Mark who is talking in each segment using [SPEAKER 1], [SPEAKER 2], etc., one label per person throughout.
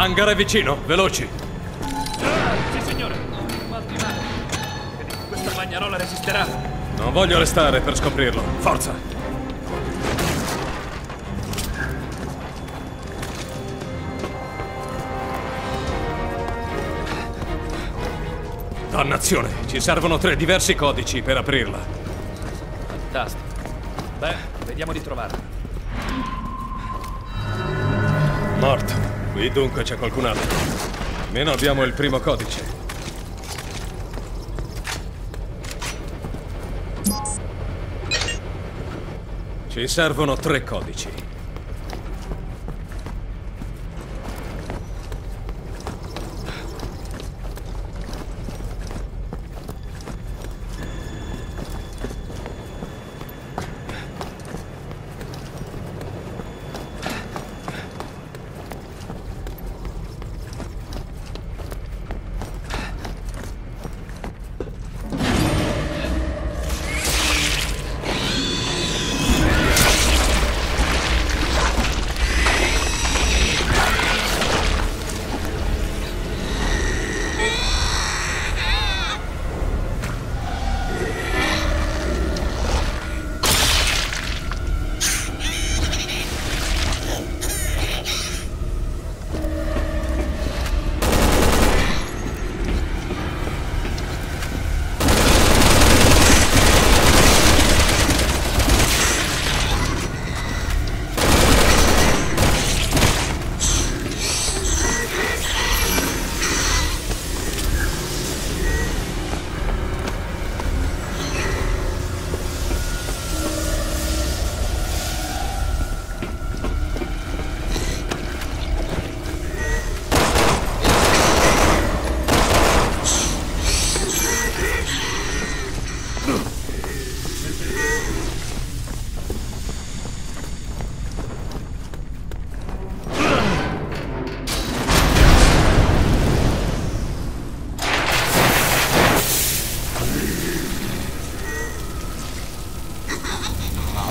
[SPEAKER 1] Hangar è vicino, veloci.
[SPEAKER 2] Sì, signore. Questa bagnarola resisterà?
[SPEAKER 1] Non voglio restare per scoprirlo. Forza! Dannazione, ci servono tre diversi codici per aprirla.
[SPEAKER 2] Fantastico. Beh, vediamo di trovarla.
[SPEAKER 1] Morto. Qui dunque c'è qualcun altro. Almeno abbiamo il primo codice. Ci servono tre codici.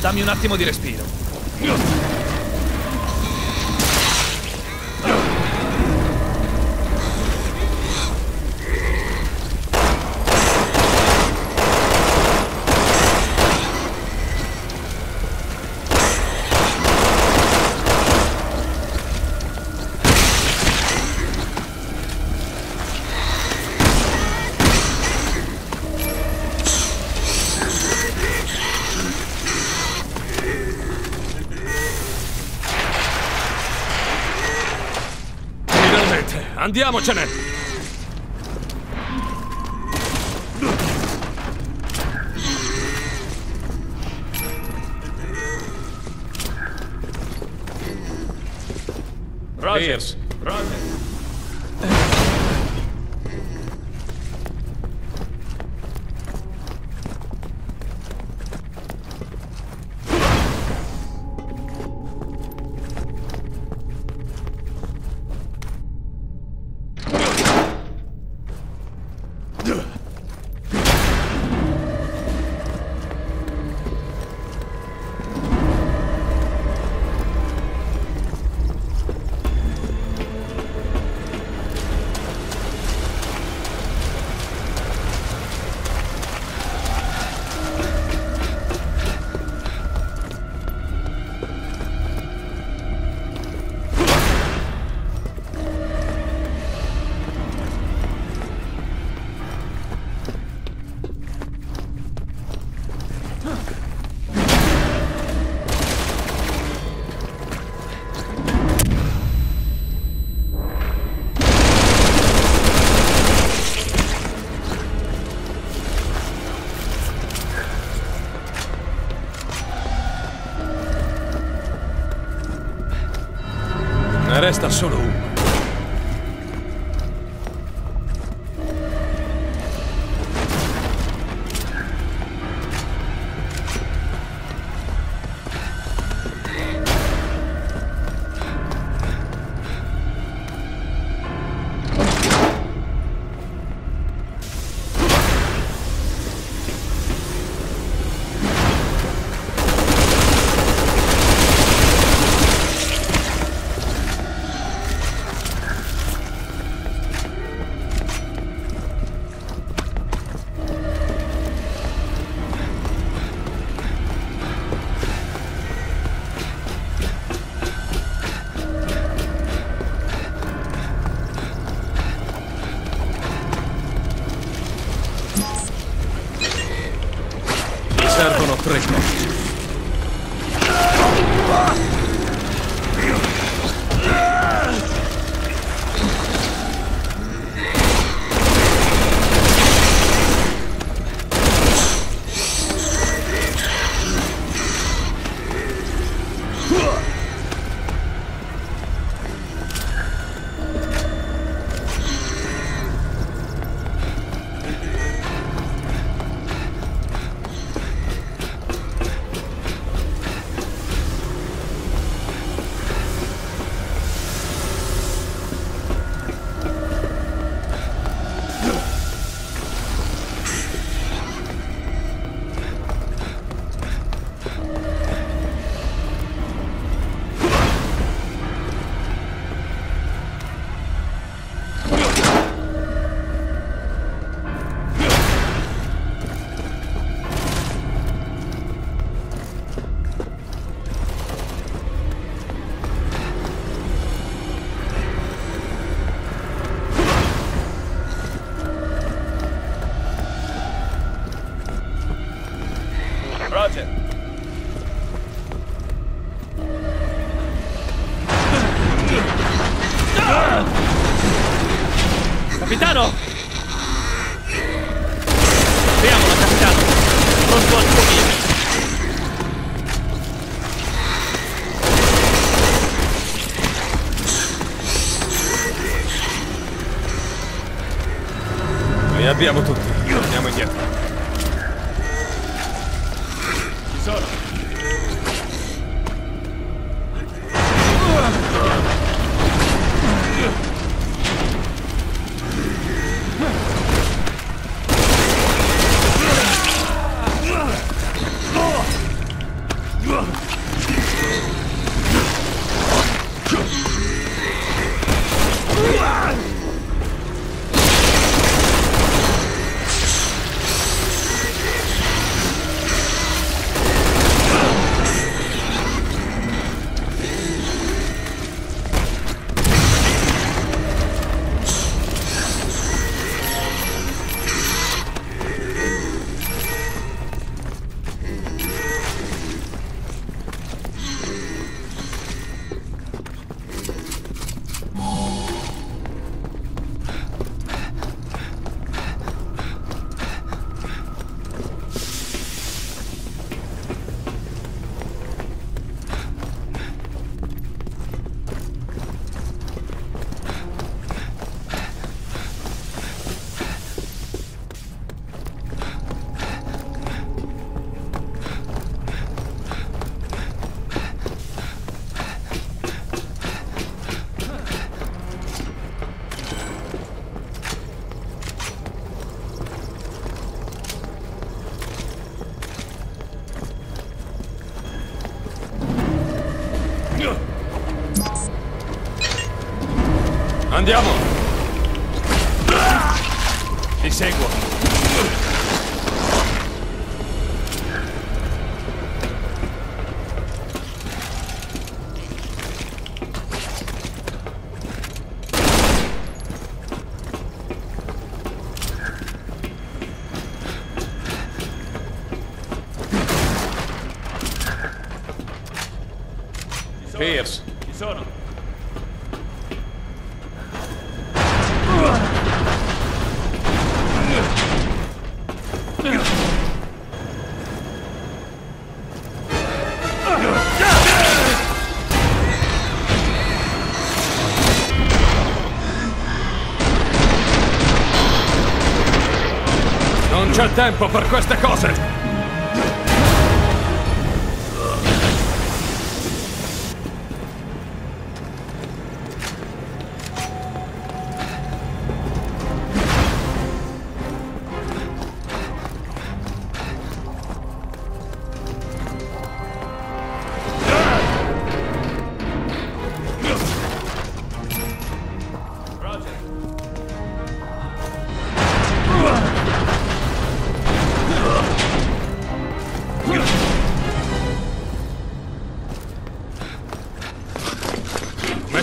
[SPEAKER 2] Dammi un attimo di respiro.
[SPEAKER 1] Andiamocene!
[SPEAKER 2] Roger.
[SPEAKER 1] Pierce. Resta solo uno.
[SPEAKER 2] Прямо тут.
[SPEAKER 1] Прямо
[SPEAKER 2] нет. Все.
[SPEAKER 1] Pierce,
[SPEAKER 2] Ci sono!
[SPEAKER 1] non c'è tempo per queste cose!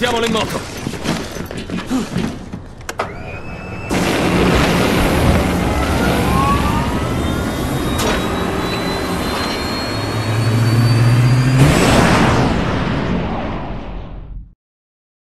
[SPEAKER 1] Mettiamolo in moto!